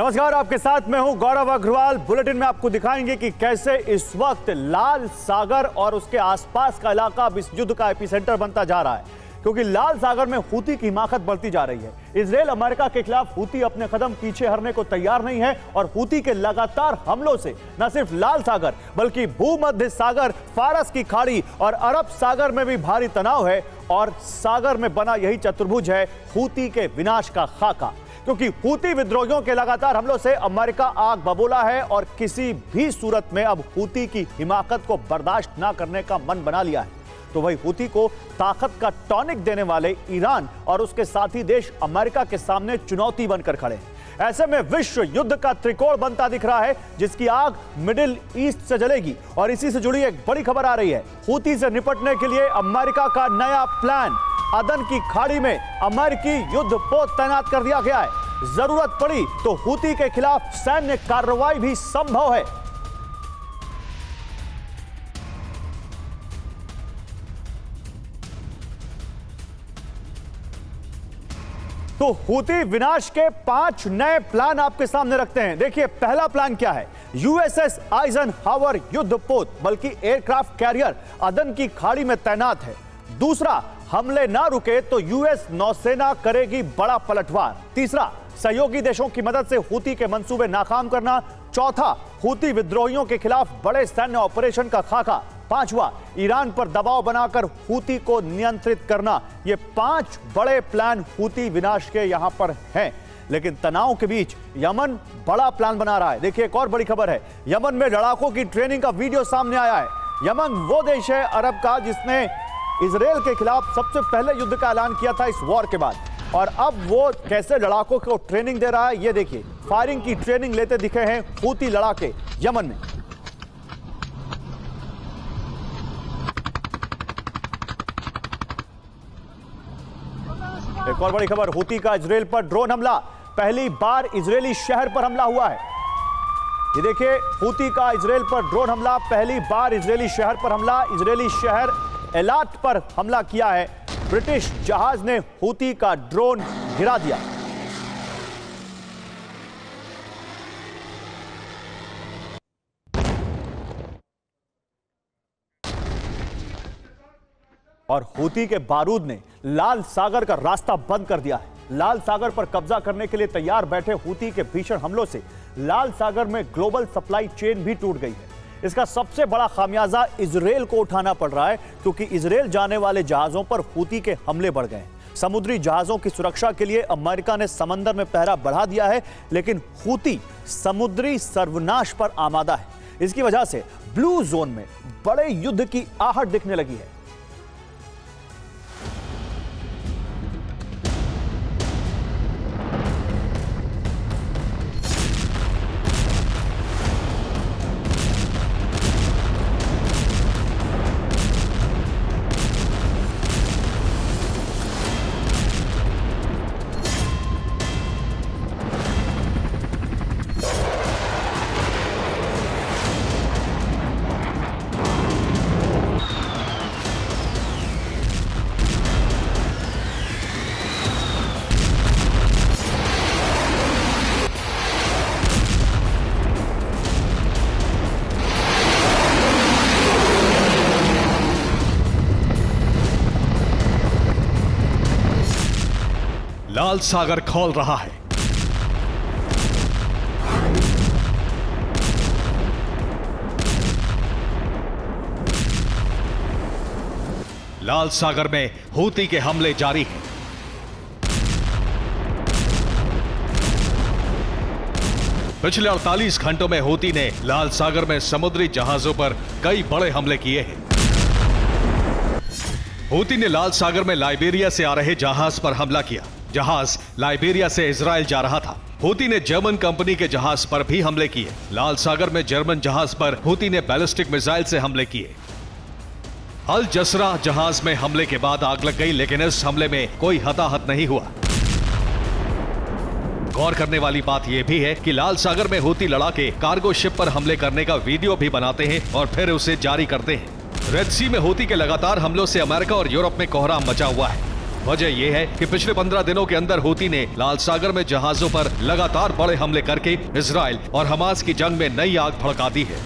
नमस्कार, आपके साथ मैं हूँ गौरव अग्रवाल। बुलेटिन में आपको दिखाएँगे कि कैसे इस वक्त लाल सागर और उसके आसपास का इलाका अब इस युद्ध का एपिसेंटर बनता जा रहा है, क्योंकि लाल सागर में हूती की हिमाकत बढ़ती जा रही है। इसराइल अमेरिका के खिलाफ हूती अपने कदम पीछे हरने को तैयार नहीं है और हूती के लगातार हमलों से न सिर्फ़ लाल सागर, बल्कि भूमध्य सागर, फारस की खाड़ी और अरब सागर में भी भारी तनाव है और सागर में बना यही चतुर्भुज है हूती के विनाश का खाका। क्योंकि हूती विद्रोहियों के लगातार हमलों से अमेरिका आग बबोला है और किसी भी सूरत में अब हूती की हिमाकत को बर्दाश्त ना करने का मन बना लिया है। तो वही हूती को ताकत का टॉनिक देने वाले ईरान और उसके साथी देश अमेरिका के सामने चुनौती बनकर खड़े हैं। ऐसे में विश्व युद्ध का त्रिकोण बनता दिख रहा है, जिसकी आग मिडिल ईस्ट से जलेगी। और इसी से जुड़ी एक बड़ी खबर आ रही है। हूती से निपटने के लिए अमेरिका का नया प्लान। अदन की खाड़ी में अमेरिकी युद्ध पोत तैनात कर दिया गया है। ज़रूरत पड़ी तो हूती के खिलाफ सैन्य कार्रवाई भी संभव है। तो हूती विनाश के पाँच नए प्लान आपके सामने रखते हैं। देखिए, पहला प्लान क्या है? यूएसएस आइजन हावर युद्ध पोत बल्कि एयरक्राफ्ट कैरियर अदन की खाड़ी में तैनात है। दूसरा, हमले ना रुके तो यूएस नौसेना करेगी बड़ा पलटवार। तीसरा, सहयोगी देशों की मदद से हूती के मंसूबे नाकाम करना। चौथा, हूती विद्रोहियों के खिलाफ बड़े सैन्य ऑपरेशन का खाका। पांचवा, ईरान पर दबाव बनाकर हूती को नियंत्रित करना। ये पाँच बड़े प्लान हूती विनाश के यहाँ पर हैं। लेकिन तनाव के बीच यमन बड़ा प्लान बना रहा है। देखिए, एक और बड़ी खबर है। यमन में लड़ाकों की ट्रेनिंग का वीडियो सामने आया है। यमन वो देश है अरब का जिसने इसराइल के खिलाफ सबसे पहले युद्ध का ऐलान किया था इस वॉर के बाद। और अब वो कैसे लड़ाकों को ट्रेनिंग दे रहा है, ये देखिए। फायरिंग की ट्रेनिंग लेते दिखे हैं हूती लड़ाके यमन में। एक और बड़ी खबर, होती का इसराइल पर ड्रोन हमला। पहली बार इसराइली शहर पर हमला हुआ है। ये देखिए, हूती का इसराइल पर ड्रोन हमला, पहली बार इसराइली शहर पर हमला। इसराइली शहर एलाट पर हमला किया है। ब्रिटिश जहाज़ ने हूती का ड्रोन गिरा दिया। और हूती के बारूद ने लाल सागर का रास्ता बंद कर दिया है। लाल सागर पर कब्जा करने के लिए तैयार बैठे हूती के भीषण हमलों से लाल सागर में ग्लोबल सप्लाई चेन भी टूट गई है। इसका सबसे बड़ा खामियाजा इसराइल को उठाना पड़ रहा है, क्योंकि इसराइल जाने वाले जहाजों पर हूती के हमले बढ़ गए समुद्री जहाजों की सुरक्षा के लिए अमेरिका ने समंदर में पहरा बढ़ा दिया है, लेकिन हूती समुद्री सर्वनाश पर आमादा है। इसकी वजह से ब्लू जोन में बड़े युद्ध की आहट दिखने लगी है। लाल सागर खोल रहा है। लाल सागर में हूती के हमले जारी हैं। पिछले 48 घंटों में हूती ने लाल सागर में समुद्री जहाजों पर कई बड़े हमले किए हैं। हूती ने लाल सागर में लाइबेरिया से आ रहे जहाज़ पर हमला किया। जहाज़ लाइबेरिया से इसराइल जा रहा था। हूती ने जर्मन कंपनी के जहाज़ पर भी हमले किए। लाल सागर में जर्मन जहाज़ पर हूती ने बैलिस्टिक मिसाइल से हमले किए। अल जसरा जहाज़ में हमले के बाद आग लग गई, लेकिन इस हमले में कोई हताहत नहीं हुआ। गौर करने वाली बात यह भी है कि लाल सागर में होती लड़ाके कार्गो शिप पर हमले करने का वीडियो भी बनाते हैं और फिर उसे जारी करते हैं। रेड सी में होती के लगातार हमलों से अमेरिका और यूरोप में कोहराम मचा हुआ है। वजह यह है कि पिछले पंद्रह दिनों के अंदर हूती ने लाल सागर में जहाजों पर लगातार बड़े हमले करके इसराइल और हमास की जंग में नई आग भड़का दी है।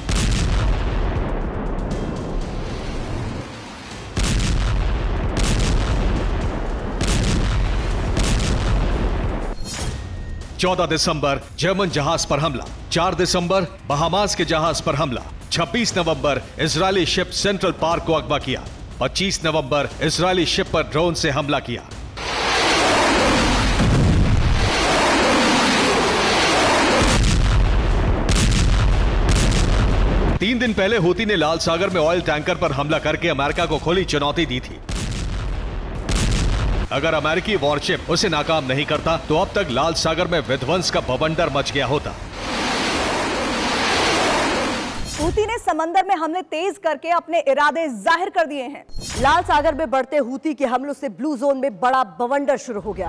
चौदह दिसंबर, जर्मन जहाज़ पर हमला। चार दिसंबर, बहामास के जहाज़ पर हमला। 26 नवंबर, इजरायली शिप सेंट्रल पार्क को अगवा किया। 25 नवंबर इसराइली शिप पर ड्रोन से हमला किया। तीन दिन पहले हूती ने लाल सागर में ऑयल टैंकर पर हमला करके अमेरिका को खुली चुनौती दी थी। अगर अमेरिकी वॉरशिप उसे नाकाम नहीं करता तो अब तक लाल सागर में विध्वंस का बवंडर मच गया होता। हूती ने समंदर में हमले तेज करके अपने इरादे ज़ाहिर कर दिए हैं। लाल सागर में बढ़ते हूती के हमलों से ब्लू जोन में बड़ा बवंडर शुरू हो गया।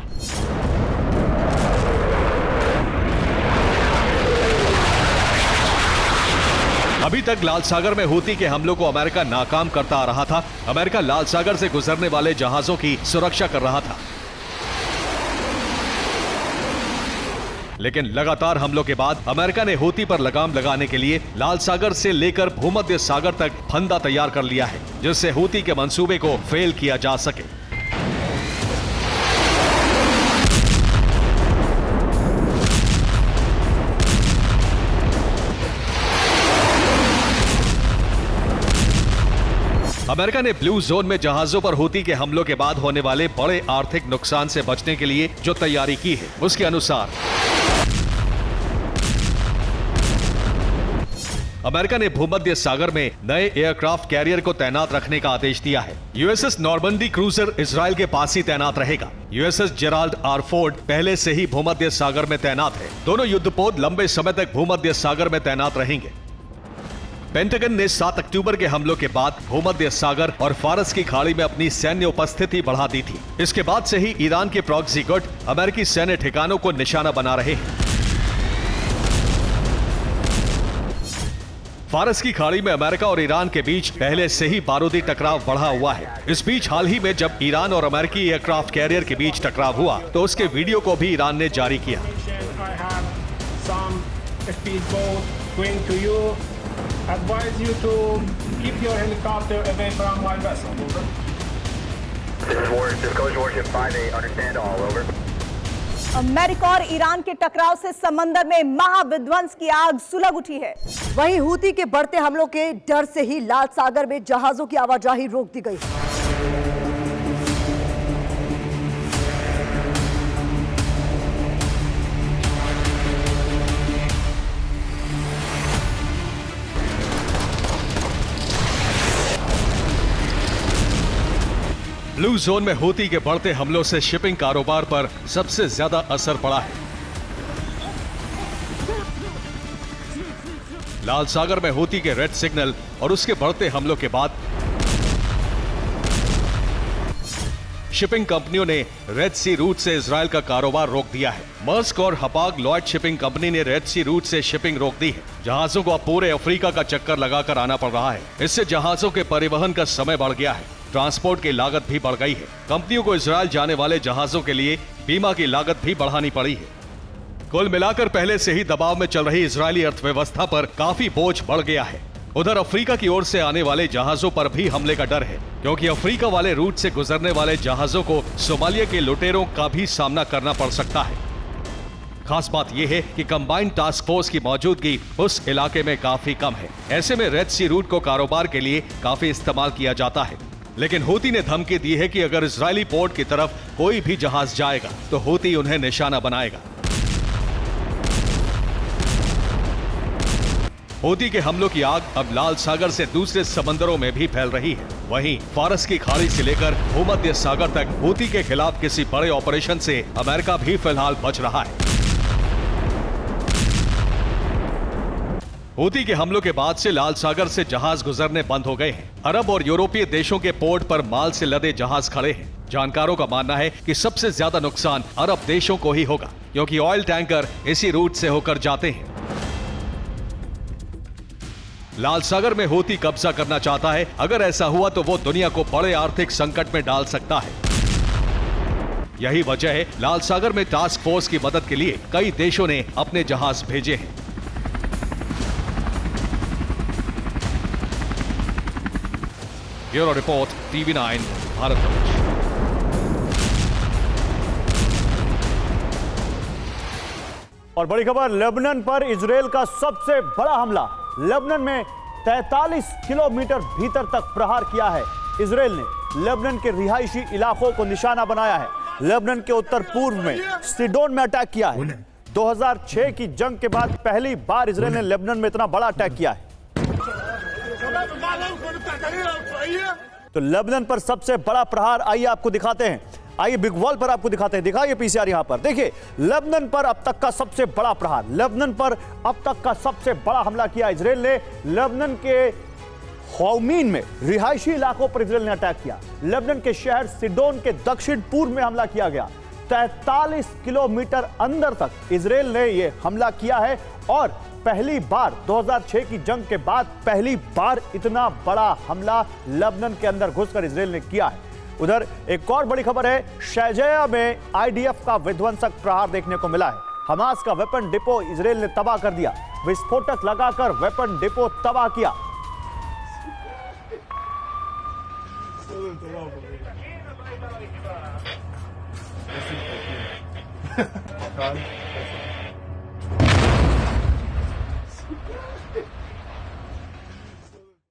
अभी तक लाल सागर में हूती के हमलों को अमेरिका नाकाम करता आ रहा था। अमेरिका लाल सागर से गुजरने वाले जहाजों की सुरक्षा कर रहा था। लेकिन लगातार हमलों के बाद अमेरिका ने हूती पर लगाम लगाने के लिए लाल सागर से लेकर भूमध्य सागर तक फंदा तैयार कर लिया है, जिससे हूती के मंसूबे को फेल किया जा सके। अमेरिका ने ब्लू जोन में जहाजों पर होती के हमलों के बाद होने वाले बड़े आर्थिक नुकसान से बचने के लिए जो तैयारी की है, उसके अनुसार अमेरिका ने भूमध्य सागर में नए एयरक्राफ्ट कैरियर को तैनात रखने का आदेश दिया है। यूएसएस नॉर्मंडी क्रूजर इसराइल के पास ही तैनात रहेगा। यूएसएस जेराल्ड आर फोर्ड पहले से ही भूमध्य सागर में तैनात है। दोनों युद्धपोत लंबे समय तक भूमध्य सागर में तैनात रहेंगे। पेंटागन ने 7 अक्टूबर के हमलों के बाद भूमध्य सागर और फारस की खाड़ी में अपनी सैन्य उपस्थिति बढ़ा दी थी। इसके बाद से ही ईरान के प्रॉक्सी गुट अमेरिकी सैन्य ठिकानों को निशाना बना रहे हैं। फारस की खाड़ी में अमेरिका और ईरान के बीच पहले से ही बारूदी टकराव बढ़ा हुआ है इस बीच हाल ही में जब ईरान और अमेरिकी एयरक्राफ्ट कैरियर के बीच टकराव हुआ तो उसके वीडियो को भी ईरान ने जारी किया. This is Warship 5-8, understand all, over. America और ईरान के टकराव से समंदर में महाविध्वंस की आग सुलग उठी है। वहीं हूती के बढ़ते हमलों के डर से ही लाल सागर में जहाजों की आवाजाही रोक दी गई। ब्लू जोन में होती के बढ़ते हमलों से शिपिंग कारोबार पर सबसे ज़्यादा असर पड़ा है। लाल सागर में होती के रेड सिग्नल और उसके बढ़ते हमलों के बाद शिपिंग कंपनियों ने रेड सी रूट से इसराइल का कारोबार रोक दिया है। मर्स्क और हपाग लॉयड शिपिंग कंपनी ने रेड सी रूट से शिपिंग रोक दी है, जहाजों को अब पूरे अफ्रीका का चक्कर लगाकर आना पड़ रहा है। इससे जहाजों के परिवहन का समय बढ़ गया है। ट्रांसपोर्ट की लागत भी बढ़ गई है। कंपनियों को इसराइल जाने वाले जहाजों के लिए बीमा की लागत भी बढ़ानी पड़ी है। कुल मिलाकर पहले से ही दबाव में चल रही इसराइली अर्थव्यवस्था पर काफ़ी बोझ बढ़ गया है। उधर अफ्रीका की ओर से आने वाले जहाजों पर भी हमले का डर है, क्योंकि अफ्रीका वाले रूट से गुजरने वाले जहाजों को सोमालिया के लुटेरों का भी सामना करना पड़ सकता है। खास बात यह है कि कंबाइंड टास्क फोर्स की मौजूदगी उस इलाके में काफ़ी कम है। ऐसे में रेड सी रूट को कारोबार के लिए काफ़ी इस्तेमाल किया जाता है। लेकिन हूती ने धमकी दी है कि अगर इसराइली पोर्ट की तरफ़ कोई भी जहाज़ जाएगा तो हूती उन्हें निशाना बनाएगा। हूती के हमलों की आग अब लाल सागर से दूसरे समंदरों में भी फैल रही है। वहीं फारस की खाड़ी से लेकर भूमध्य सागर तक हूती के खिलाफ किसी बड़े ऑपरेशन से अमेरिका भी फ़िलहाल बच रहा है। हूती के हमलों के बाद से लाल सागर से जहाज़ गुजरने बंद हो गए हैं। अरब और यूरोपीय देशों के पोर्ट पर माल से लदे जहाज़ खड़े हैं। जानकारों का मानना है कि सबसे ज़्यादा नुकसान अरब देशों को ही होगा, क्योंकि ऑयल टैंकर इसी रूट से होकर जाते हैं। लाल सागर में हूती कब्जा करना चाहता है। अगर ऐसा हुआ तो वो दुनिया को बड़े आर्थिक संकट में डाल सकता है। यही वजह है, लाल सागर में टास्क फोर्स की मदद के लिए कई देशों ने अपने जहाज़ भेजे हैं। Bureau report TV nine Bharat और बड़ी खबर लेबनन पर इसराइल का सबसे बड़ा हमला। लेबनन में 43 किलोमीटर भीतर तक प्रहार किया है। इसराइल ने लेबनन के रिहायशी इलाकों को निशाना बनाया है। लेबनन के उत्तर पूर्व में सिडोन में अटैक किया है। 2006 की जंग के बाद पहली बार इसराइल ने लेबनन में इतना बड़ा अटैक किया है। तो लेबनन पर सबसे बड़ा प्रहार आइए आपको दिखाते हैं। आइए बिग वॉल पर आपको दिखाते हैं। दिखाइए पीसीआर यहाँ पर। देखिए, लेबनन पर अब तक का सबसे बड़ा प्रहार, लेबनन पर अब तक का सबसे बड़ा हमला किया इसराइल ने। लेबनन के हौमीन में रिहायशी इलाकों पर इसराइल ने अटैक किया। लेबनन के शहर सिडोन के दक्षिण पूर्व में हमला किया गया। 43 किलोमीटर अंदर तक इसराइल ने यह हमला किया है और पहली बार 2006 की जंग के बाद पहली बार इतना बड़ा हमला लेबनन के अंदर घुसकर इसराइल ने किया है। उधर एक और बड़ी खबर है शैजया में आईडीएफ का विध्वंसक प्रहार देखने को मिला है। हमास का वेपन डिपो इसराइल ने तबाह कर दिया। विस्फोटक लगाकर वेपन डिपो तबाह किया।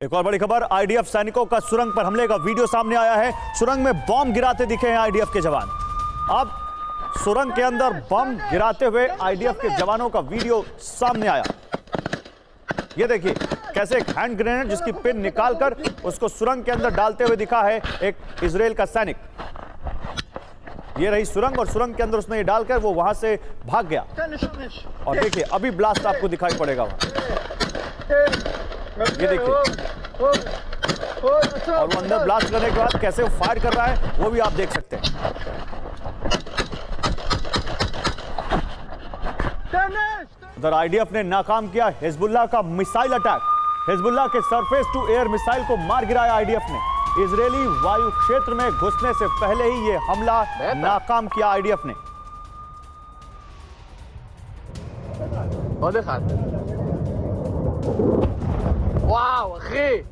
एक और बड़ी खबर आईडीएफ सैनिकों का सुरंग पर हमले का वीडियो सामने आया है। सुरंग में बॉम्ब गिराते दिखे हैं आईडीएफ के जवान। अब सुरंग के अंदर बम गिराते हुए आईडीएफ के जवानों का वीडियो सामने आया। ये देखिए, कैसे एक हैंड ग्रेनेड जिसकी पिन निकालकर उसको सुरंग के अंदर डालते हुए दिखा है एक इसराइल का सैनिक। ये रही सुरंग और सुरंग के अंदर उसने ये डालकर वो वहाँ से भाग गया। और देखिए अभी ब्लास्ट आपको दिखाई पड़ेगा वहाँ। ये देखिए। और वो अंदर ब्लास्ट करने के बाद कैसे वो फायर कर रहा है वो भी आप देख सकते हैं। उधर आईडीएफ ने नाकाम किया हिजबुल्ला का मिसाइल अटैक हिजबुल्ला के सरफेस टू एयर मिसाइल को मार गिराया आईडीएफ ने इजरायली वायु क्षेत्र में घुसने से पहले ही ये हमला नाकाम किया आईडीएफ ने עוד אחד. וואו, אחי!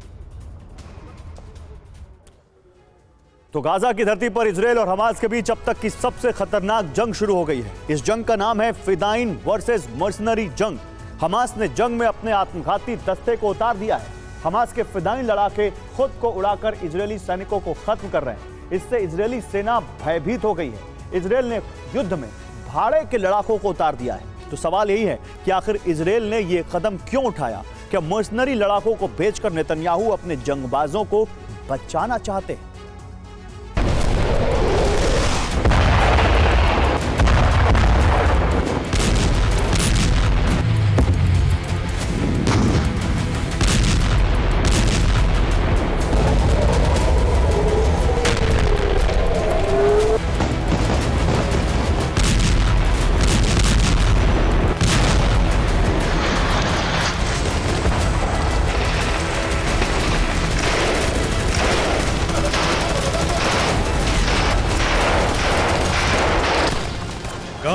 तो गाजा की धरती पर इसराइल और हमास के बीच अब तक की सबसे खतरनाक जंग शुरू हो गई है इस जंग का नाम है फिदाइन वर्सेस मर्सनरी जंग हमास ने जंग में अपने आत्मघाती दस्ते को उतार दिया है हमास के फिदाइन लड़ाके खुद को उड़ाकर इसराइली सैनिकों को खत्म कर रहे हैं। इससे इसराइली सेना भयभीत हो गई है। इसराइल ने युद्ध में भाड़े के लड़ाकों को उतार दिया है। तो सवाल यही है कि आखिर इसराइल ने यह कदम क्यों उठाया? क्या मर्सनरी लड़ाकों को बेचकर नेतन्याहू अपने जंगबाजों को बचाना चाहते हैं?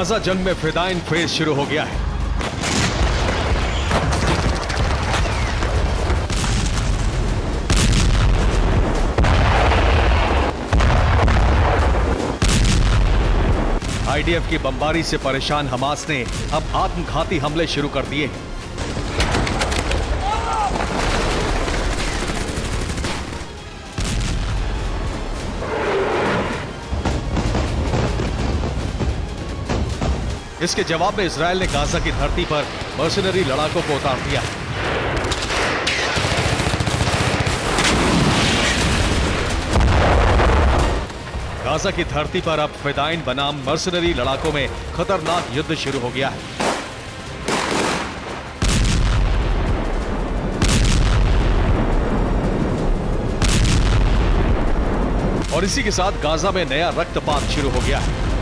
गाजा जंग में फिदाइन फ़ेज़ शुरू हो गया है। आईडीएफ की बमबारी से परेशान हमास ने अब आत्मघाती हमले शुरू कर दिए। हैं इसके जवाब में इसराइल ने गाजा की धरती पर मर्सनरी लड़ाकों को उतार दिया। गाजा की धरती पर अब फिदाइन बनाम मर्सिनरी लड़ाकों में खतरनाक युद्ध शुरू हो गया है। और इसी के साथ गाजा में नया रक्तपात शुरू हो गया है।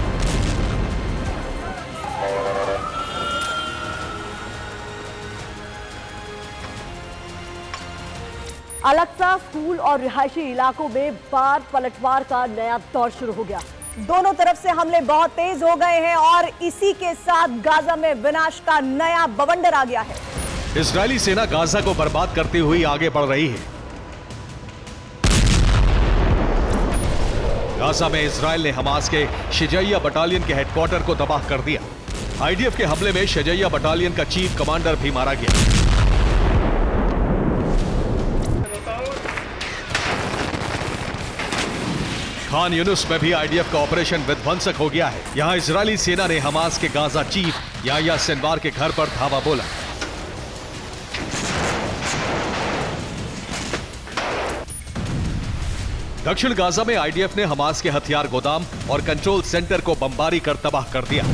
स्कूल और रिहायशी इलाकों में बार पलटवार का नया दौर शुरू हो गया। दोनों तरफ़ से हमले बहुत तेज हो गए हैं और इसी के साथ गाजा में विनाश का नया बवंडर आ गया है। इसराइली सेना गाजा को बर्बाद करती हुई आगे बढ़ रही है। गाजा में इसराइल ने हमास के शिजैया बटालियन के हेडक्वार्टर को तबाह कर दिया। आईडीएफ के हमले में शिजैया बटालियन का चीफ कमांडर भी मारा गया। खान यूनुस में भी आईडीएफ का ऑपरेशन विध्वंसक हो गया है। यहाँ इजरायली सेना ने हमास के गाजा चीफ याया सिनवार के घर पर धावा बोला। दक्षिण गाजा में आईडीएफ ने हमास के हथियार गोदाम और कंट्रोल सेंटर को बमबारी कर तबाह कर दिया।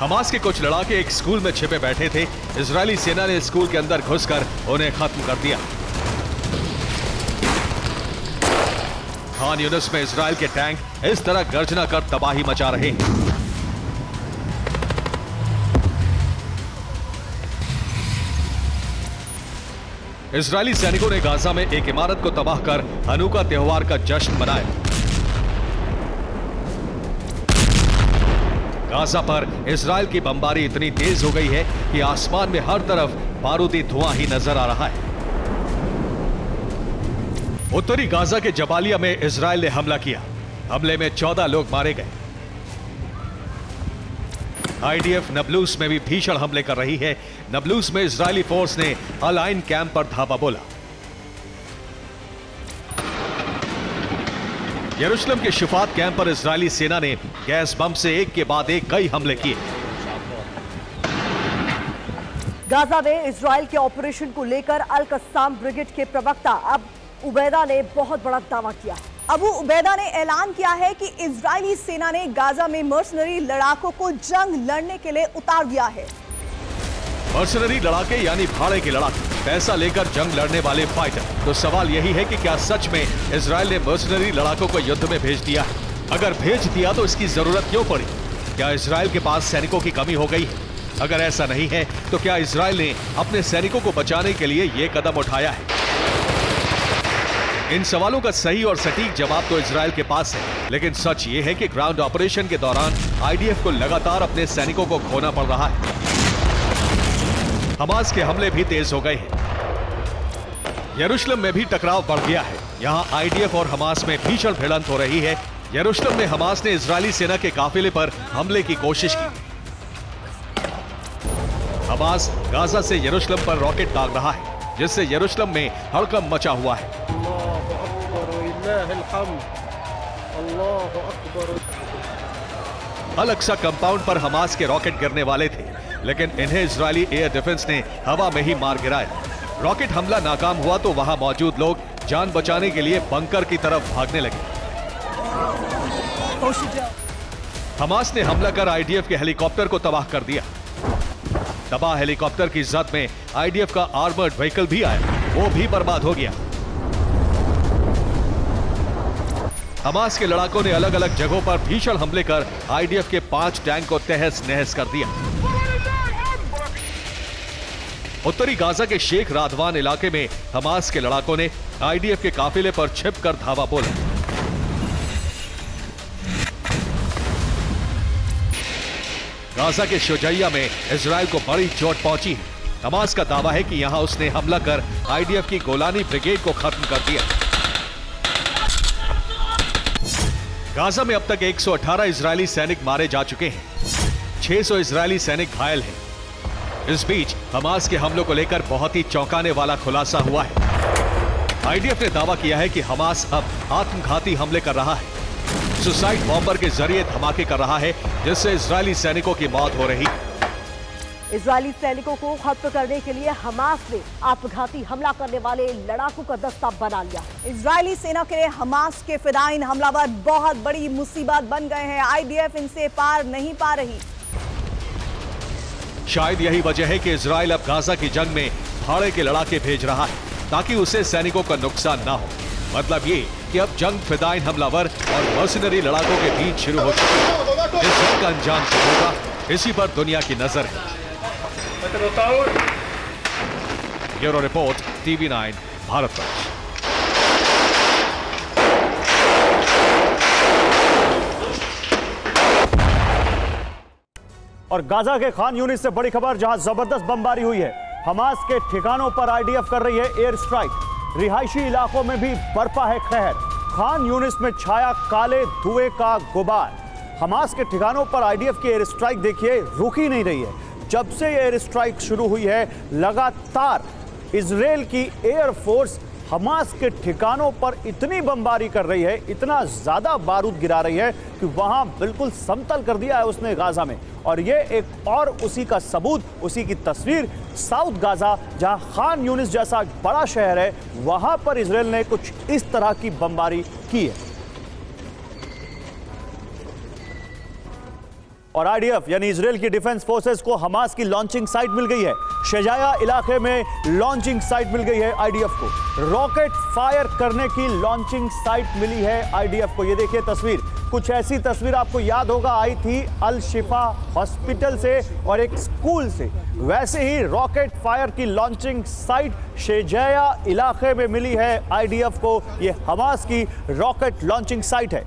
हमास के कुछ लड़ाके एक स्कूल में छिपे बैठे थे। इजरायली सेना ने स्कूल के अंदर घुसकर उन्हें खत्म कर दिया। खान यूनिस में इसराइल के टैंक इस तरह गर्जना कर तबाही मचा रहे हैं। इसराइली सैनिकों ने गाजा में एक इमारत को तबाह कर हनुका त्योहार का जश्न मनाया। गाजा पर इसराइल की बमबारी इतनी तेज हो गई है कि आसमान में हर तरफ़ बारूदी धुआँ ही नज़र आ रहा है। उत्तरी गाजा के जबालिया में इसराइल ने हमला किया। हमले में 14 लोग मारे गए। आईडीएफ नबलूस में भी भीषण हमले कर रही है। नबलूस में इजरायली फोर्स ने अलाइन कैंप पर धावा बोला। यरूशलेम के शिफात कैंप पर इजरायली सेना ने गैस बम से एक के बाद एक कई हमले किए। गाजा में इसराइल के ऑपरेशन को लेकर अल कस्साम ब्रिगेड के प्रवक्ता अब उबैदा ने बहुत बड़ा दावा किया। है अबू उबैदा ने ऐलान किया है कि इजरायली सेना ने गाजा में मर्सनरी लड़ाकों को जंग लड़ने के लिए उतार दिया है। मर्सनरी लड़ाके यानी भाड़े के लड़ाके, पैसा लेकर जंग लड़ने वाले फाइटर। तो सवाल यही है कि क्या सच में इसराइल ने मर्सनरी लड़ाकों को युद्ध में भेज दिया? है अगर भेज दिया तो इसकी ज़रूरत क्यों पड़ी? क्या इसराइल के पास सैनिकों की कमी हो गई? है अगर ऐसा नहीं है तो क्या इसराइल ने अपने सैनिकों को बचाने के लिए ये कदम उठाया है? इन सवालों का सही और सटीक जवाब तो इसराइल के पास है। लेकिन सच ये है कि ग्राउंड ऑपरेशन के दौरान आईडीएफ को लगातार अपने सैनिकों को खोना पड़ रहा है। हमास के हमले भी तेज हो गए हैं। यरूशलेम में भी टकराव बढ़ गया है। यहाँ आईडीएफ और हमास में भीषण भिड़ंत हो रही है। यरूशलेम में हमास ने इजरायली सेना के काफिले पर हमले की कोशिश की। हमास गाजा से यरूशलेम पर रॉकेट दाग रहा है, जिससे यरूशलेम में हड़कम मचा हुआ है। अलक्सा कंपाउंड पर हमास के रॉकेट गिरने वाले थे, लेकिन इन्हें इजरायली एयर डिफेंस ने हवा में ही मार गिराया। रॉकेट हमला नाकाम हुआ तो वहाँ मौजूद लोग जान बचाने के लिए बंकर की तरफ़ भागने लगे। हमास ने हमला कर आईडीएफ के हेलीकॉप्टर को तबाह कर दिया। तबाह हेलीकॉप्टर की जद में आईडीएफ का आर्मर्ड व्हीकल भी आया, वो भी बर्बाद हो गया। हमास के लड़ाकों ने अलग अलग जगहों पर भीषण हमले कर आईडीएफ के पाँच टैंक को तहस नहस कर दिया। उत्तरी गाजा के शेख राधवान इलाके में हमास के लड़ाकों ने आईडीएफ के काफिले पर छिपकर धावा बोला। गाजा के शोजैया में इसराइल को बड़ी चोट पहुँची। है हमास का दावा है कि यहाँ उसने हमला कर आईडीएफ की गोलानी ब्रिगेड को खत्म कर दिया। गाजा में अब तक 118 इजरायली सैनिक मारे जा चुके हैं। 600 इजरायली सैनिक घायल हैं। इस बीच हमास के हमलों को लेकर बहुत ही चौंकाने वाला खुलासा हुआ है। आईडीएफ ने दावा किया है कि हमास अब आत्मघाती हमले कर रहा है। सुसाइड बॉम्बर के ज़रिए धमाके कर रहा है, जिससे इसराइली सैनिकों की मौत हो रही है। इजरायली सैनिकों को खत्म करने के लिए हमास ने आत्मघाती हमला करने वाले लड़ाकों का दस्ता बना लिया। इजरायली सेना के लिए हमास के फिदाइन हमलावर बहुत बड़ी मुसीबत बन गए हैं। आईडीएफ इनसे पार नहीं पा रही। शायद यही वजह है कि इसराइल अब गाजा की जंग में भाड़े के लड़ाके भेज रहा है ताकि उसे सैनिकों का नुकसान ना हो। मतलब ये कि अब जंग फिदाइन हमलावर और मर्सिनरी लड़ाकों के बीच शुरू हो चुकी है। इस जंग का अंजाम होगा इसी पर दुनिया की नज़र है। Bureau report TV nine Bharat और गाजा के खान यूनिट से बड़ी खबर जहाँ ज़बरदस्त बमबारी हुई है। हमास के ठिकानों पर आईडीएफ कर रही है एयर स्ट्राइक। रिहायशी इलाकों में भी बर्फा है खहर खान यूनिस में छाया काले धुएँ का गुबार। हमास के ठिकानों पर आईडीएफ की एयर स्ट्राइक देखिए रुकी नहीं रही है। जब से एयर स्ट्राइक शुरू हुई है, लगातार इसराइल की एयरफोर्स हमास के ठिकानों पर इतनी बमबारी कर रही है, इतना ज़्यादा बारूद गिरा रही है कि वहाँ बिल्कुल समतल कर दिया है उसने गाजा में। और ये एक और उसी का सबूत, उसी की तस्वीर साउथ गाजा, जहाँ खान यूनिस जैसा बड़ा शहर है, वहाँ पर इसराइल ने कुछ इस तरह की बमबारी की है। और आईडीएफ यानी इसराइल की डिफेंस फोर्सेस को हमास की लॉन्चिंग साइट मिल गई है। शेजाया इलाके में लॉन्चिंग साइट मिल गई है आईडीएफ को। रॉकेट फायर करने की लॉन्चिंग साइट मिली है आईडीएफ को। ये देखिए तस्वीर। कुछ ऐसी तस्वीर आपको याद होगा, आई थी अल शिफा हॉस्पिटल से और एक स्कूल से। वैसे ही रॉकेट फायर की लॉन्चिंग साइट शेजाया इलाके में मिली है आईडीएफ को। ये हमास की रॉकेट लॉन्चिंग साइट है।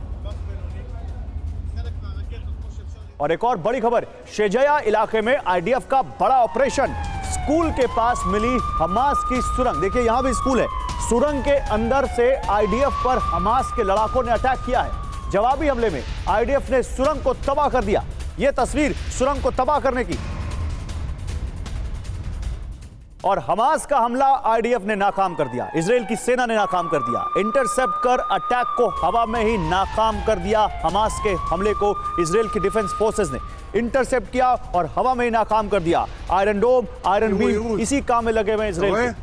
और एक और बड़ी खबर, शेजया इलाके में आईडीएफ का बड़ा ऑपरेशन। स्कूल के पास मिली हमास की सुरंग। देखिए, यहाँ भी स्कूल है। सुरंग के अंदर से आईडीएफ पर हमास के लड़ाकों ने अटैक किया है। जवाबी हमले में आईडीएफ ने सुरंग को तबाह कर दिया। यह तस्वीर सुरंग को तबाह करने की। और हमास का हमला आईडीएफ ने नाकाम कर दिया। इसराइल की सेना ने नाकाम कर दिया। इंटरसेप्ट कर अटैक को हवा में ही नाकाम कर दिया हमास के हमले को। इसराइल की डिफेंस फोर्सेस ने इंटरसेप्ट किया और हवा में ही नाकाम कर दिया। आयरन डोम आयरन बी इसी काम में लगे हुए इसराइल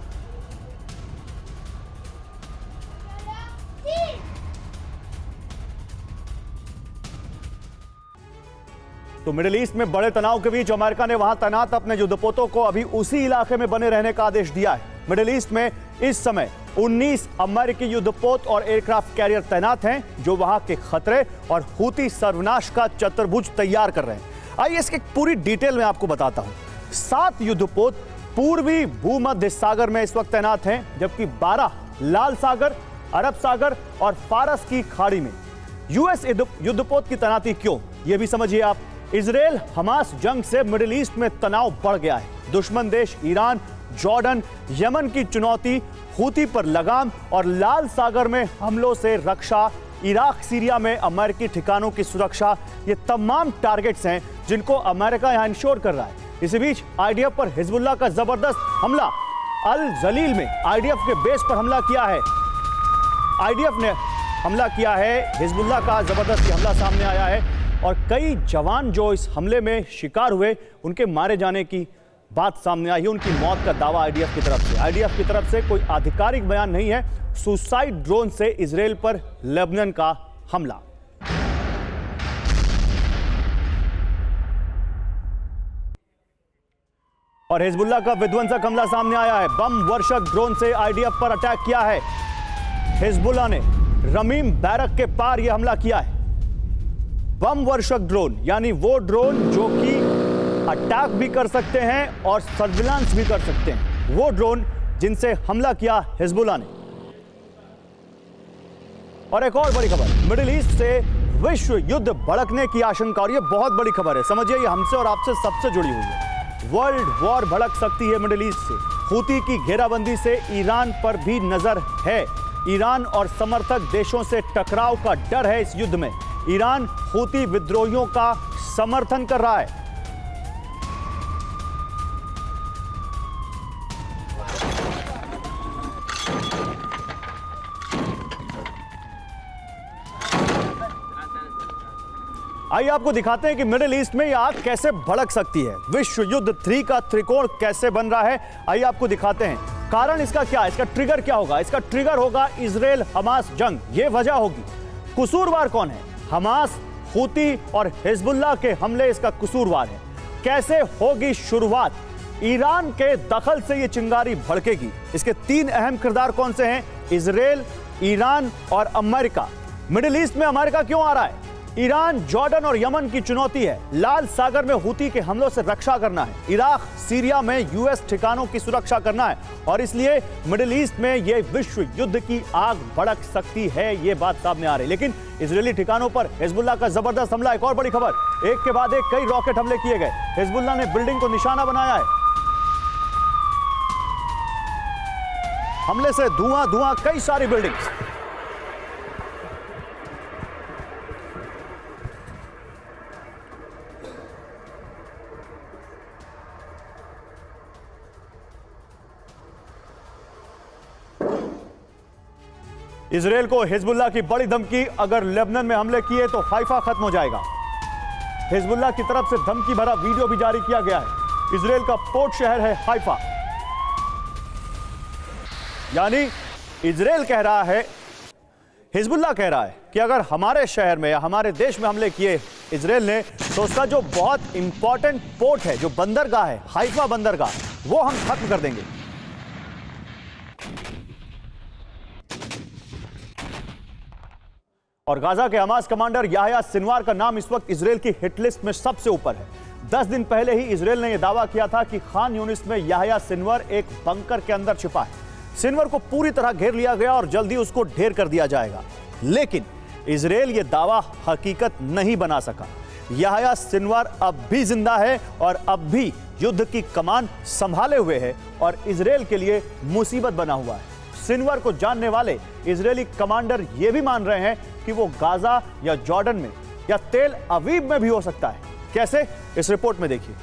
तो मिडिल ईस्ट में बड़े तनाव के बीच अमेरिका ने वहाँ तैनात अपने युद्धपोतों को अभी उसी इलाके में बने रहने का आदेश दिया है। मिडिल ईस्ट में इस समय 19 अमेरिकी युद्धपोत और एयरक्राफ्ट कैरियर तैनात हैं, जो वहाँ के खतरे और हूती सर्वनाश का चतुर्भुज तैयार कर रहे हैं। आइए इसकी पूरी डिटेल में आपको बताता हूँ। सात युद्धपोत पूर्वी भूमध्य सागर में इस वक्त तैनात हैं, जबकि 12 लाल सागर, अरब सागर और फारस की खाड़ी में। यूएस युद्धपोत की तैनाती क्यों यह भी समझिए आप। इसराइल हमास जंग से मिडिल ईस्ट में तनाव बढ़ गया है। दुश्मन देश ईरान, जॉर्डन, यमन की चुनौती, हूती पर लगाम और लाल सागर में हमलों से रक्षा, इराक, सीरिया में अमेरिकी ठिकानों की सुरक्षा, ये तमाम टारगेट्स हैं जिनको अमेरिका यहाँ इंश्योर कर रहा है। इसी बीच आईडीएफ पर हिजबुल्ला का ज़बरदस्त हमला। अल जलील में आईडीएफ के बेस पर हमला किया है। आईडीएफ ने हमला किया है। हिजबुल्ला का ज़बरदस्त हमला सामने आया है। और कई जवान जो इस हमले में शिकार हुए, उनके मारे जाने की बात सामने आई। है उनकी मौत का दावा आईडीएफ की तरफ़ से। आईडीएफ की तरफ़ से कोई आधिकारिक बयान नहीं है। सुसाइड ड्रोन से इसराइल पर लेबनन का हमला। और हिजबुल्ला का विध्वंसक हमला सामने आया है। बम वर्षक ड्रोन से आईडीएफ पर अटैक किया है। हिजबुल्ला ने रमीम बैरक के पार यह हमला किया है। बम वर्षक ड्रोन, यानी वो ड्रोन जो कि अटैक भी कर सकते हैं और सर्विलांस भी कर सकते हैं। वो ड्रोन जिनसे हमला किया हिजबुल्ला ने। और एक और बड़ी खबर, मिडिल ईस्ट से विश्व युद्ध भड़कने की आशंका, और ये बहुत बड़ी खबर है। समझिए, ये हमसे और आपसे सबसे जुड़ी हुई है। वर्ल्ड वॉर भड़क सकती है मिडिल ईस्ट से। हूती की घेराबंदी से ईरान पर भी नज़र है। ईरान और समर्थक देशों से टकराव का डर है इस युद्ध में। ईरान हूती विद्रोहियों का समर्थन कर रहा है। आइए आपको दिखाते हैं कि मिडिल ईस्ट में यह आग कैसे भड़क सकती है। विश्व युद्ध थ्री का त्रिकोण कैसे बन रहा है, आइए आपको दिखाते हैं। कारण इसका क्या इसका ट्रिगर क्या होगा? इसका ट्रिगर होगा इसराइल हमास जंग। ये वजह होगी। कसूरवार कौन है? हमास, हूती और हिजबुल्ला के हमले इसका कसूरवार है। कैसे होगी शुरुआत? ईरान के दखल से यह चिंगारी भड़केगी। इसके तीन अहम किरदार कौन से हैं? इसराइल, ईरान और अमेरिका। मिडिल ईस्ट में अमेरिका क्यों आ रहा है? ईरान, जॉर्डन और यमन की चुनौती है। लाल सागर में हूती के हमलों से रक्षा करना है। इराक, सीरिया में यूएस ठिकानों की सुरक्षा करना है। और इसलिए मिडिल ईस्ट में यह विश्व युद्ध की आग भड़क सकती है, ये बात सामने आ रही। लेकिन इसराइली ठिकानों पर हिजबुल्ला का ज़बरदस्त हमला, एक और बड़ी खबर। एक के बाद एक कई रॉकेट हमले किए गए। हिजबुल्ला ने बिल्डिंग को निशाना बनाया है। हमले से धुआँ धुआँ कई सारी बिल्डिंग्स। इसराइल को हिजबुल्ला की बड़ी धमकी, अगर लेबनन में हमले किए तो हाइफा खत्म हो जाएगा। हिजबुल्ला की तरफ़ से धमकी भरा वीडियो भी जारी किया गया है। इसराइल का पोर्ट शहर है हाइफा यानी इसराइल कह रहा है हिजबुल्ला कह रहा है कि अगर हमारे शहर में या हमारे देश में हमले किए इसराइल ने तो उसका जो बहुत इंपॉर्टेंट पोर्ट है, जो बंदरगाह है हाइफा बंदरगाह, वो हम खत्म कर देंगे। और गाजा के हमास कमांडर याहया सिनवार का नाम इस वक्त इसराइल की हिट लिस्ट में सबसे ऊपर है। दस दिन पहले ही इसराइल ने यह दावा किया था कि खान यूनिस में याहया सिनवर एक बंकर के अंदर छिपा है। सिनवर को पूरी तरह घेर लिया गया और जल्दी उसको ढेर कर दिया जाएगा। लेकिन इसराइल यह दावा हकीकत नहीं बना सका। याहया सिनवर अब भी ज़िंदा है और अब भी युद्ध की कमान संभाले हुए है और इसराइल के लिए मुसीबत बना हुआ है। सिनवर को जानने वाले इजरायली कमांडर यह भी मान रहे हैं कि वो गाजा या जॉर्डन में या तेल अवीब में भी हो सकता है। कैसे? इस रिपोर्ट में देखिए।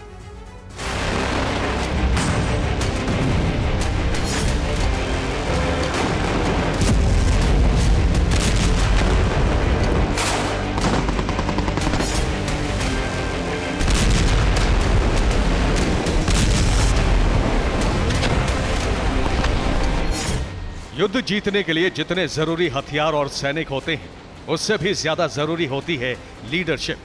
युद्ध जीतने के लिए जितने ज़रूरी हथियार और सैनिक होते हैं, उससे भी ज़्यादा ज़रूरी होती है लीडरशिप।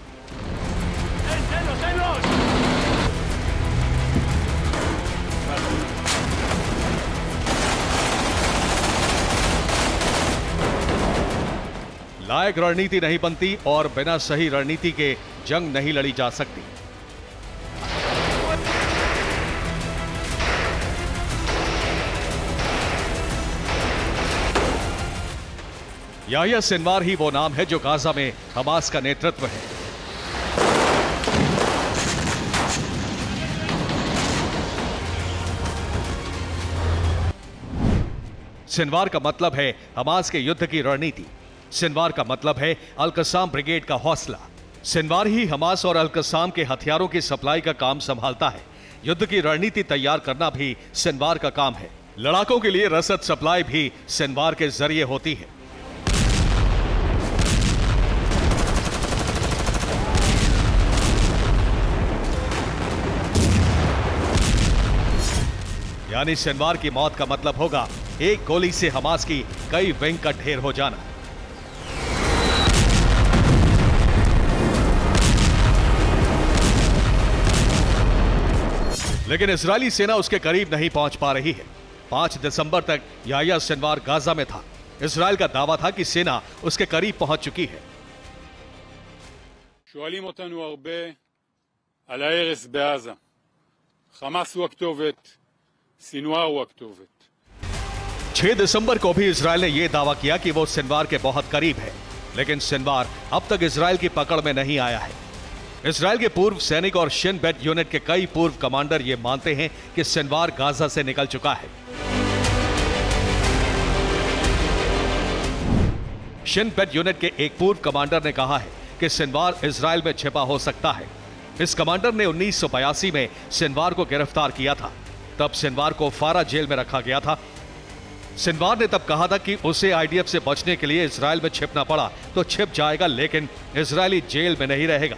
लायक रणनीति नहीं बनती और बिना सही रणनीति के जंग नहीं लड़ी जा सकती। याहिया सिनवार ही वो नाम है जो गाजा में हमास का नेतृत्व है। सिनवार का मतलब है हमास के युद्ध की रणनीति। सिनवार का मतलब है अलकसाम ब्रिगेड का हौसला। सिनवार ही हमास और अलकसाम के हथियारों की सप्लाई का काम संभालता है। युद्ध की रणनीति तैयार करना भी सिनवार का काम है। लड़ाकों के लिए रसद सप्लाई भी सिनवार के ज़रिए होती है। यानी सिनवार की मौत का मतलब होगा एक गोली से हमास की कई विंग का ढेर हो जाना लेकिन इजरायली सेना उसके करीब नहीं पहुंच पा रही है पांच दिसंबर तक याया सिनवार गाजा में था इसराइल का दावा था कि सेना उसके करीब पहुंच चुकी है שואלים אותנו הרבה על ההרס בעזה. חמאס הוא הכתובת, सिनवा वो अक्टूबर। छह दिसंबर को भी इसराइल ने यह दावा किया कि वो सिनवार के बहुत करीब है, लेकिन सिनवार अब तक इसराइल की पकड़ में नहीं आया है। इसराइल के पूर्व सैनिक और शिन बेट यूनिट के कई पूर्व कमांडर ये मानते हैं कि सिनवार गाजा से निकल चुका है। शिन बेट यूनिट के एक पूर्व कमांडर ने कहा है कि सिनवार इसराइल में छिपा हो सकता है। इस कमांडर ने उन्नीस सौ बयासी में सिनवार को गिरफ़्तार किया था। तब सिनवार को फारा जेल में रखा गया था। सिनवार ने तब कहा था कि उसे आईडीएफ से बचने के लिए इसराइल में छिपना पड़ा तो छिप जाएगा, लेकिन इसराइली जेल में नहीं रहेगा।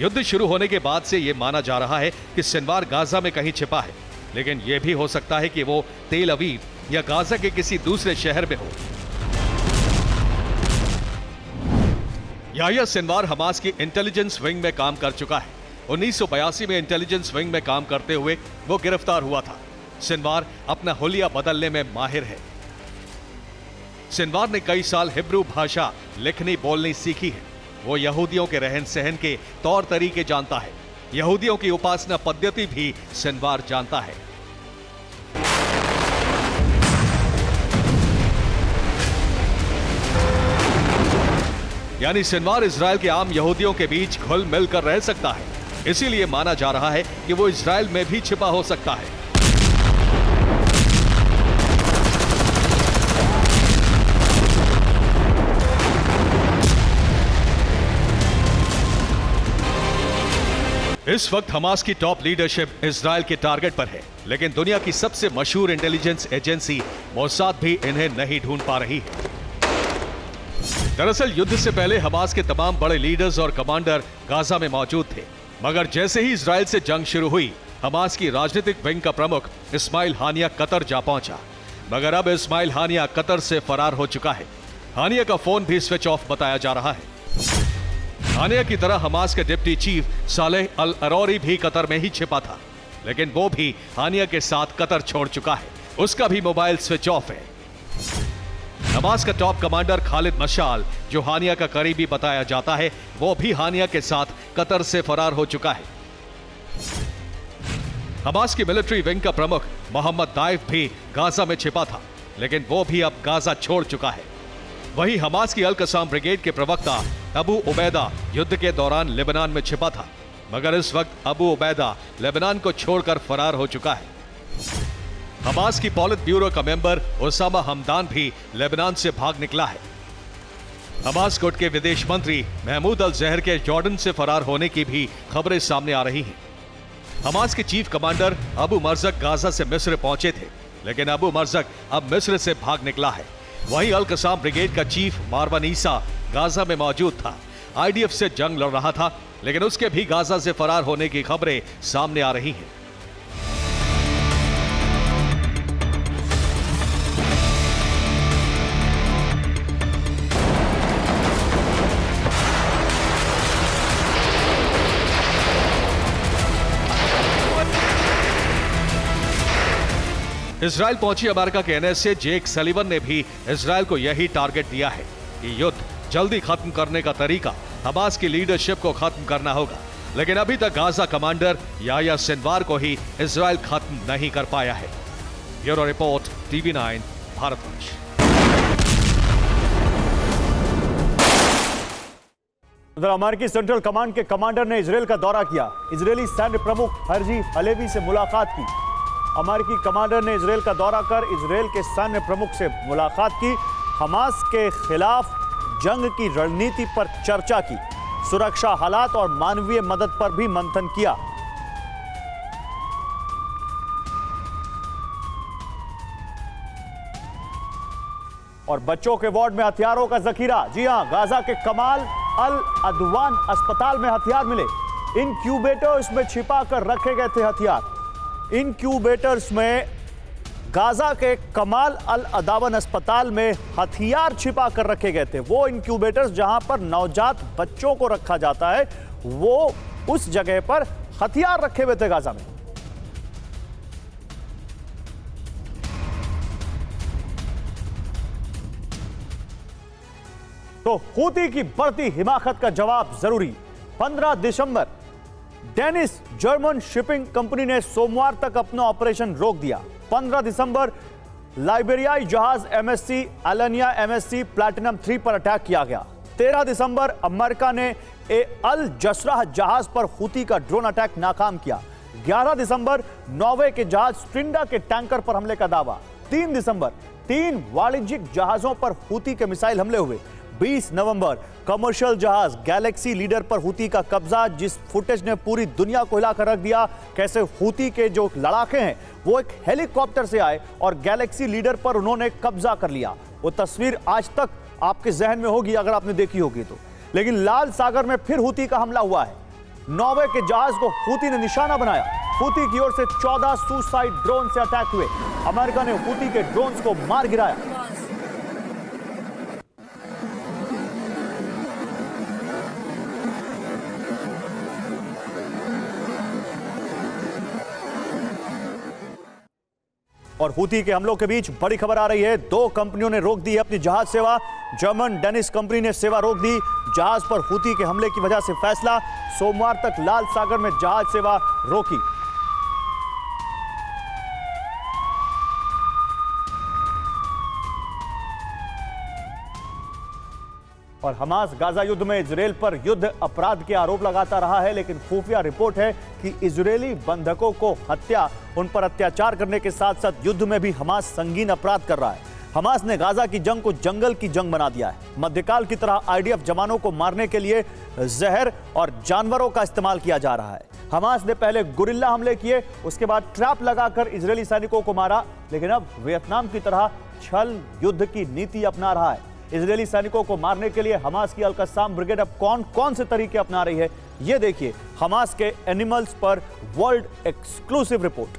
युद्ध शुरू होने के बाद से यह माना जा रहा है कि सिनवार गाजा में कहीं छिपा है, लेकिन यह भी हो सकता है कि वो तेल अवीव या गाजा के किसी दूसरे शहर में हो। याहिया सिनवार हमास की इंटेलिजेंस विंग में काम कर चुका है। उन्नीस में इंटेलिजेंस विंग में काम करते हुए वो गिरफ़्तार हुआ था। सिनवार अपना होलिया बदलने में माहिर है। सिनवार ने कई साल हिब्रू भाषा लिखनी, बोलनी सीखी है। वो यहूदियों के रहन सहन के तौर तरीके जानता है। यहूदियों की उपासना पद्धति भी सिनवार जानता है। यानी सिनवार इसराइल के आम यहूदियों के बीच घुल मिलकर रह सकता है। इसीलिए माना जा रहा है कि वो इसराइल में भी छिपा हो सकता है। इस वक्त हमास की टॉप लीडरशिप इसराइल के टारगेट पर है, लेकिन दुनिया की सबसे मशहूर इंटेलिजेंस एजेंसी मोसाद भी इन्हें नहीं ढूंढ पा रही है। दरअसल युद्ध से पहले हमास के तमाम बड़े लीडर्स और कमांडर गाजा में मौजूद थे। मगर जैसे ही इसराइल से जंग शुरू हुई, हमास की राजनीतिक विंग का प्रमुख इस्माइल हानिया कतर जा पहुँचा। मगर अब इस्माइल हानिया कतर से फरार हो चुका है। हानिया का फ़ोन भी स्विच ऑफ़ बताया जा रहा है। हानिया की तरह हमास के deputy chief Saleh al Arouri भी कतर में ही छिपा था, लेकिन वो भी हानिया के साथ कतर छोड़ चुका है। उसका भी मोबाइल स्विच ऑफ़ है। हमास का टॉप कमांडर खालिद मशाल, जो हानिया का करीबी बताया जाता है, वो भी हानिया के साथ कतर से फरार हो चुका है। हमास की मिलिट्री विंग का प्रमुख मोहम्मद दाइफ भी गाजा में छिपा था, लेकिन वो भी अब गाजा छोड़ चुका है। वहीं हमास की अल कसाम ब्रिगेड के प्रवक्ता अबू उबैदा युद्ध के दौरान लेबनान में छिपा था, मगर इस वक्त अबू उबैदा लेबनान को छोड़कर फरार हो चुका है। हमास की पॉलिट ब्यूरो का मेंबर ओसामा हमदान भी लेबनान से भाग निकला है। हमास गुट के विदेश मंत्री महमूद अल जहर के जॉर्डन से फरार होने की भी खबरें सामने आ रही हैं। हमास के chief commander Abu Marzouk Gaza से मिस्र पहुँचे थे, लेकिन अबू मरजक अब मिस्र से भाग निकला है। वहीं अल कसाम ब्रिगेड का चीफ मारवन ईसा गाजा में मौजूद था। आईडीएफ से जंग लड़ रहा था, लेकिन उसके भी गाजा से फरार होने की खबरें सामने आ रही हैं। इसराइल पहुँची अमेरिका के एनएसए जेक सलीवन ने भी इसराइल को यही टारगेट दिया है कि युद्ध जल्दी खत्म करने का तरीका हमास की लीडरशिप को खत्म करना होगा। लेकिन अभी तक गाजा कमांडर याया सिनवार को ही इसराइल खत्म नहीं कर पाया है। ब्यूरो रिपोर्ट, टीवी नाइन भारतवंश उधर अमेरिकी सेंट्रल कमांड के कमांडर ने इसराइल का दौरा किया। इजरायली सैन्य प्रमुख हरजी हलेवी से मुलाकात की। अमेरिकी कमांडर ने इसराइल का दौरा कर इसराइल के सैन्य प्रमुख से मुलाकात की। हमास के खिलाफ जंग की रणनीति पर चर्चा की। सुरक्षा हालात और मानवीय मदद पर भी मंथन किया। और बच्चों के वार्ड में हथियारों का जखीरा। जी हाँ, गाजा के कमाल अल अदवान अस्पताल में हथियार मिले। इनक्यूबेटर्स में छिपा कर रखे गए थे हथियार। इनक्यूबेटर्स में गाजा के कमाल अल अदावन अस्पताल में हथियार छिपा कर रखे गए थे। वो इनक्यूबेटर्स जहाँ पर नवजात बच्चों को रखा जाता है, वो उस जगह पर हथियार रखे हुए थे गाजा में। तो हूती की बढ़ती हिमाकत का जवाब ज़रूरी। 15 दिसंबर डेनिस जर्मन शिपिंग कंपनी ने सोमवार तक अपना ऑपरेशन रोक दिया। 15 दिसंबर, लाइबेरियाई जहाज़ MSC Alanya MSC Platinum three पर अटैक किया गया। 13 दिसंबर, अमेरिका ने ए अल जसरा जहाज़ पर हूती का ड्रोन अटैक नाकाम किया। 11 दिसंबर, नॉर्वे के जहाज़ स्ट्रिंडा के टैंकर पर हमले का दावा। 3 दिसंबर, तीन वाणिज्यिक जहाजों पर हूती के मिसाइल हमले हुए। 20 नवंबर कमर्शियल जहाज़ गैलेक्सी लीडर पर हूती का कब्जा, जिस फुटेज ने पूरी दुनिया को हिलाकर रख दिया। कैसे हूती के जो लड़ाके हैं, वो एक हेलीकॉप्टर से आए और गैलेक्सी लीडर पर उन्होंने कब्जा कर लिया। वो तस्वीर आज तक आपके जहन में होगी, अगर आपने देखी होगी तो। लेकिन लाल सागर में फिर हूती का हमला हुआ है। नॉर्वे के जहाज़ को हूती ने निशाना बनाया। हूती की ओर से 14 सुसाइड ड्रोन से अटैक हुए। अमेरिका ने हूती के ड्रोन्स को मार गिराया। और हूती के हमलों के बीच बड़ी खबर आ रही है। दो कंपनियों ने रोक दी है अपनी जहाज़ सेवा। जर्मन डेनिस कंपनी ने सेवा रोक दी। जहाज़ पर हुती के हमले की वजह से फैसला। सोमवार तक लाल सागर में जहाज़ सेवा रोकी। और हमास गाजा युद्ध में इजराइल पर युद्ध अपराध के आरोप लगाता रहा है, लेकिन खुफिया रिपोर्ट है कि इजरायली बंधकों को हत्या, उन पर अत्याचार करने के साथ साथ युद्ध में भी हमास संगीन अपराध कर रहा है। हमास ने गाजा की जंग को जंगल की जंग बना दिया है। मध्यकाल की तरह आईडीएफ जवानों को मारने के लिए जहर और जानवरों का इस्तेमाल किया जा रहा है। हमास ने पहले गुरिल्ला हमले किए, उसके बाद ट्रैप लगाकर इजरायली सैनिकों को मारा, लेकिन अब वियतनाम की तरह छल युद्ध की नीति अपना रहा है। इजरायली सैनिकों को मारने के लिए हमास की अलकसाम ब्रिगेड अब कौन कौन से तरीके अपना रही है? ये देखिए, हमास के एनिमल्स पर वर्ल्ड एक्सक्लूसिव रिपोर्ट।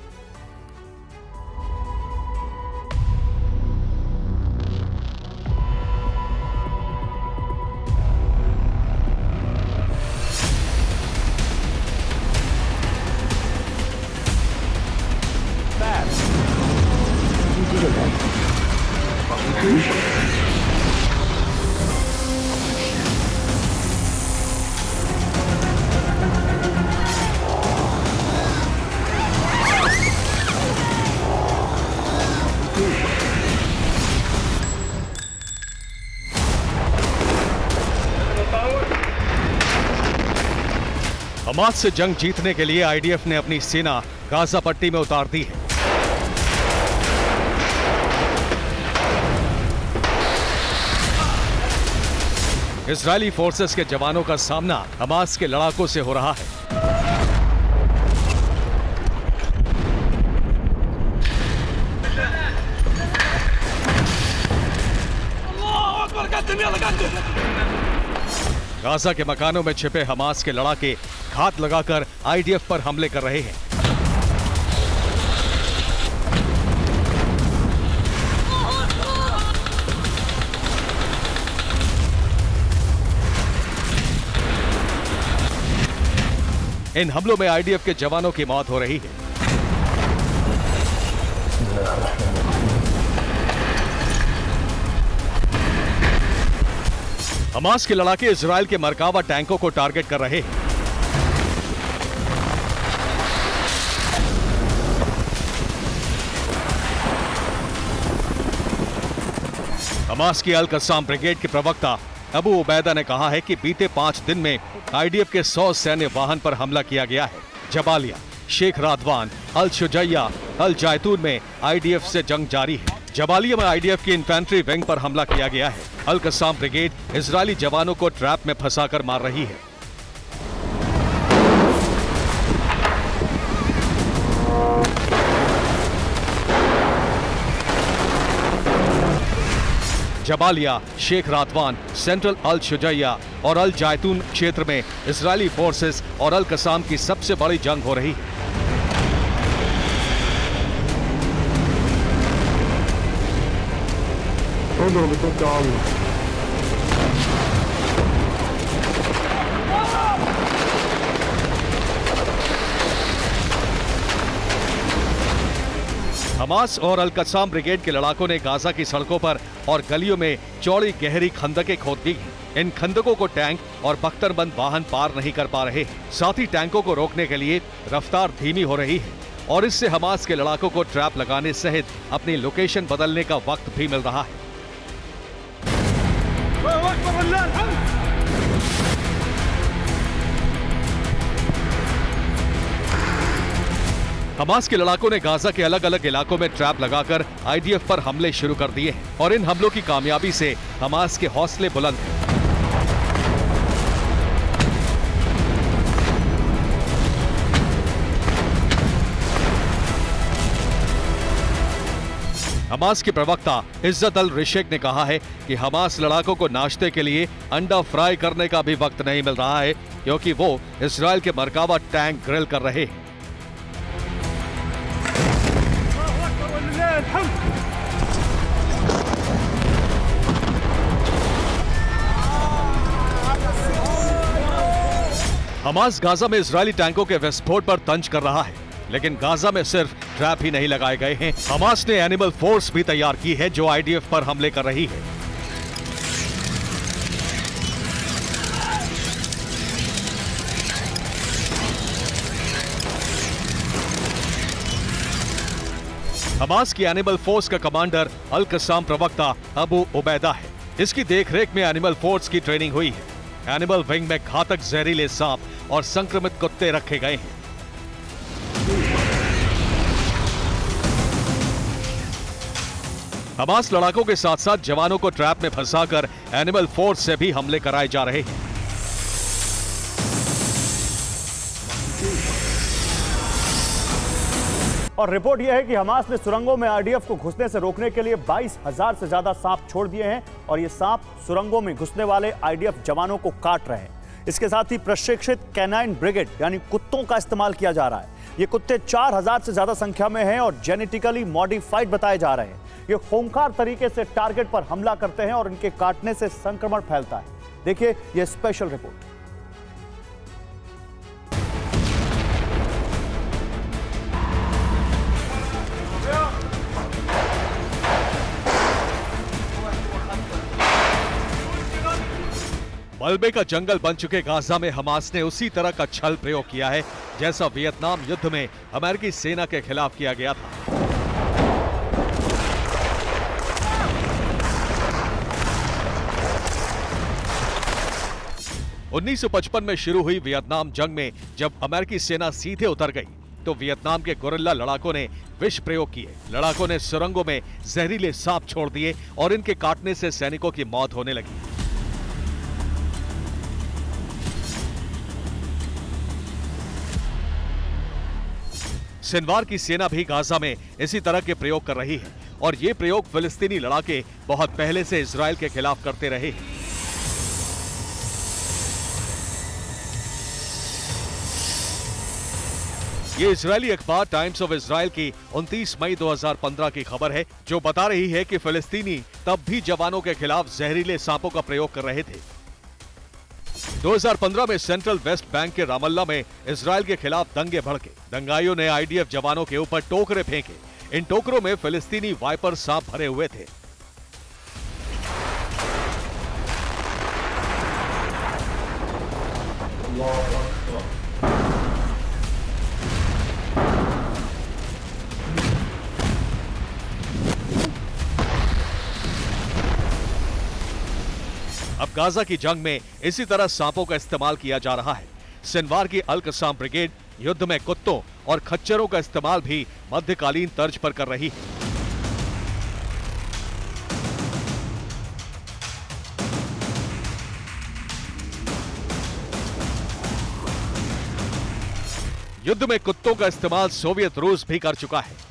हमास से जंग जीतने के लिए आईडीएफ ने अपनी सेना गाजा पट्टी में उतार दी है। इसराइली फोर्सेस के जवानों का सामना हमास के लड़ाकों से हो रहा है। गाजा के मकानों में छिपे हमास के लड़ाके घात लगाकर आईडीएफ पर हमले कर रहे हैं। इन हमलों में आईडीएफ के जवानों की मौत हो रही है। हमास के लड़ाके इसराइल के मरकावा टैंकों को टारगेट कर रहे हैं। हमास की अल कसाम ब्रिगेड के प्रवक्ता अबू उबैदा ने कहा है कि बीते पाँच दिन में आईडीएफ के सौ सैन्य वाहन पर हमला किया गया है। जबालिया, शेख राधवान अल शुजैया अल जायतून में आईडीएफ से जंग जारी है। जबालिया में आईडीएफ की इन्फेंट्री विंग पर हमला किया गया है। अल कसाम ब्रिगेड इसराइली जवानों को ट्रैप में फंसाकर मार रही है। Jabalia Sheikh Radwan, central al Shujaiya और अल जायतून क्षेत्र में इसराइली फोर्सेस और अल कसाम की सबसे बड़ी जंग हो रही है। हमास और अलकसाम ब्रिगेड के लड़ाकों ने गाजा की सड़कों पर और गलियों में चौड़ी गहरी खंदकें खोद दी। इन खंदकों को टैंक और बख्तरबंद वाहन पार नहीं कर पा रहे। साथ ही टैंकों को रोकने के लिए रफ्तार धीमी हो रही है और इससे हमास के लड़ाकों को ट्रैप लगाने सहित अपनी लोकेशन बदलने का वक्त भी मिल रहा है। हमास के लड़ाकों ने गाजा के अलग अलग इलाकों में ट्रैप लगाकर आईडीएफ पर हमले शुरू कर दिए हैं और इन हमलों की कामयाबी से हमास के हौसले बुलंद हैं। हमास के प्रवक्ता इज़्ज़त अल रिशेक ने कहा है कि हमास लड़ाकों को नाश्ते के लिए अंडा फ्राई करने का भी वक्त नहीं मिल रहा है, क्योंकि वो इसराइल के मरकावा टैंक ग्रिल कर रहे हैं। हमास गाजा में इजरायली टैंकों के विस्फोट पर तंज कर रहा है, लेकिन गाजा में सिर्फ़ ट्रैप ही नहीं लगाए गए हैं। हमास ने एनिमल फोर्स भी तैयार की है, जो आईडीएफ पर हमले कर रही है। हमास की एनिमल फोर्स का कमांडर अल कसाम प्रवक्ता अबू उबैदा है। इसकी देखरेख में एनिमल फोर्स की ट्रेनिंग हुई है। एनिमल विंग में घातक जहरीले सांप और संक्रमित कुत्ते रखे गए हैं। हमास लड़ाकों के साथ साथ जवानों को ट्रैप में फंसाकर एनिमल फोर्स से भी हमले कराए जा रहे हैं। और रिपोर्ट यह है कि हमास ने सुरंगों में आरडीएफ को घुसने से रोकने के लिए बाईस हज़ार से ज़्यादा सांप छोड़ दिए हैं और ये सांप सुरंगों में घुसने वाले आईडीएफ जवानों को काट रहे हैं। इसके साथ ही प्रशिक्षित कैनाइन ब्रिगेड, यानी कुत्तों का इस्तेमाल किया जा रहा है। ये कुत्ते चार हज़ार से ज़्यादा संख्या में हैं और जेनेटिकली मॉडिफाइड बताए जा रहे हैं। ये खूंखार तरीके से टारगेट पर हमला करते हैं और इनके काटने से संक्रमण फैलता है। देखिए ये स्पेशल रिपोर्ट मलबे का जंगल बन चुके गाजा में हमास ने उसी तरह का छल प्रयोग किया है, जैसा वियतनाम युद्ध में अमेरिकी सेना के खिलाफ किया गया था। 1955 में शुरू हुई वियतनाम जंग में जब अमेरिकी सेना सीधे उतर गई तो वियतनाम के गोरिल्ला लड़ाकों ने विष प्रयोग किए। लड़ाकों ने सुरंगों में जहरीले सांप छोड़ दिए और इनके काटने से सैनिकों की मौत होने लगी। सिनवार की सेना भी गाजा में इसी तरह के प्रयोग कर रही है और ये प्रयोग फिलिस्तीनी लड़ाके बहुत पहले से इसराइल के खिलाफ करते रहे हैं। ये इजरायली अखबार टाइम्स ऑफ़ इसराइल की 29 मई 2015 की खबर है, जो बता रही है कि फिलिस्तीनी तब भी जवानों के खिलाफ जहरीले सांपों का प्रयोग कर रहे थे। 2015 में सेंट्रल वेस्ट बैंक के रामल्ला में इसराइल के खिलाफ दंगे भड़के। दंगाइयों ने आईडीएफ जवानों के ऊपर टोकरे फेंके। इन टोकरों में फिलिस्तीनी वाइपर सांप भरे हुए थे। अब गाजा की जंग में इसी तरह सांपों का इस्तेमाल किया जा रहा है। सिनवार की अल कसाम ब्रिगेड युद्ध में कुत्तों और खच्चरों का इस्तेमाल भी मध्यकालीन तर्ज पर कर रही है। युद्ध में कुत्तों का इस्तेमाल सोवियत रूस भी कर चुका है।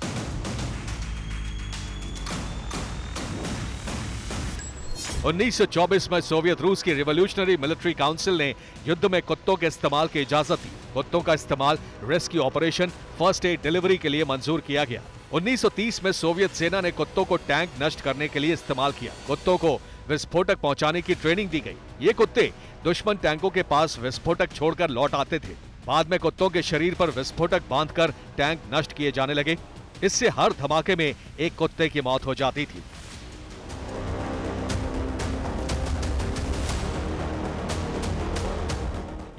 1924 में सोवियत रूस की रिवोल्यूशनरी मिलिट्री काउंसिल ने युद्ध में कुत्तों के इस्तेमाल की इजाज़त दी। कुत्तों का इस्तेमाल rescue operation, first aid delivery के लिए मंजूर किया गया। 1930 में सोवियत सेना ने कुत्तों को टैंक नष्ट करने के लिए इस्तेमाल किया। कुत्तों को विस्फोटक पहुँचाने की ट्रेनिंग दी गई। ये कुत्ते दुश्मन टैंकों के पास विस्फोटक छोड़कर लौट आते थे। बाद में कुत्तों के शरीर पर विस्फोटक बांधकर टैंक नष्ट किए जाने लगे। इससे हर धमाके में एक कुत्ते की मौत हो जाती थी।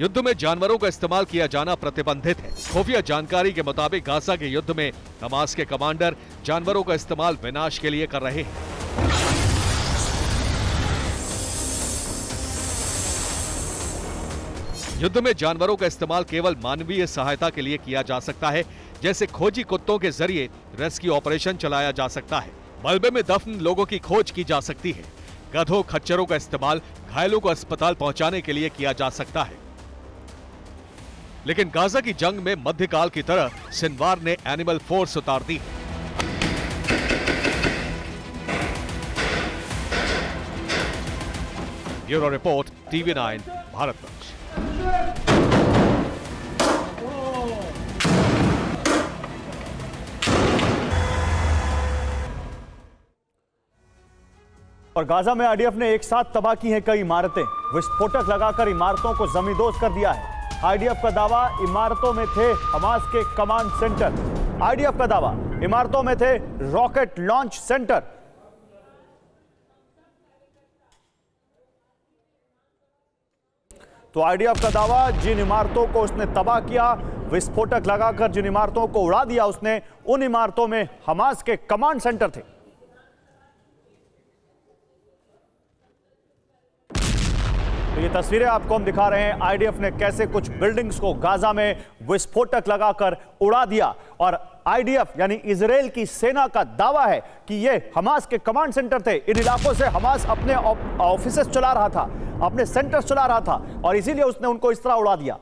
युद्ध में जानवरों का इस्तेमाल किया जाना प्रतिबंधित है। खुफिया जानकारी के मुताबिक गाजा के युद्ध में हमास के कमांडर जानवरों का इस्तेमाल विनाश के लिए कर रहे हैं। युद्ध में जानवरों का इस्तेमाल केवल मानवीय सहायता के लिए किया जा सकता है, जैसे खोजी कुत्तों के ज़रिए रेस्क्यू ऑपरेशन चलाया जा सकता है। मलबे में दफन लोगों की खोज की जा सकती है। गधों, खच्चरों का इस्तेमाल घायलों को अस्पताल पहुँचाने के लिए किया जा सकता है। लेकिन गाजा की जंग में मध्यकाल की तरह सिनवार ने एनिमल फोर्स उतार दी। Bureau report, TV nine Bharatvarsh और गाजा में आईडीएफ ने एक साथ तबाह की हैं कई इमारतें। विस्फोटक लगाकर इमारतों को जमींदोज कर दिया है। आईडीएफ का दावा, इमारतों में थे हमास के कमांड सेंटर। आईडीएफ का दावा, इमारतों में थे रॉकेट लॉन्च सेंटर। तो आईडीएफ का दावा, जिन इमारतों को उसने तबाह किया, विस्फोटक लगाकर जिन इमारतों को उड़ा दिया उसने, उन इमारतों में हमास के कमांड सेंटर थे। ये तस्वीरें आपको हम दिखा रहे हैं। आईडीएफ ने कैसे कुछ बिल्डिंग्स को गाजा में विस्फोटक लगाकर उड़ा दिया। और आईडीएफ यानी इसराइल की सेना का दावा है कि ये हमास के कमांड सेंटर थे। इन इलाकों से हमास अपने ऑफ़िस चला रहा था, अपने सेंटर चला रहा था, और इसीलिए उसने उनको इस तरह उड़ा दिया।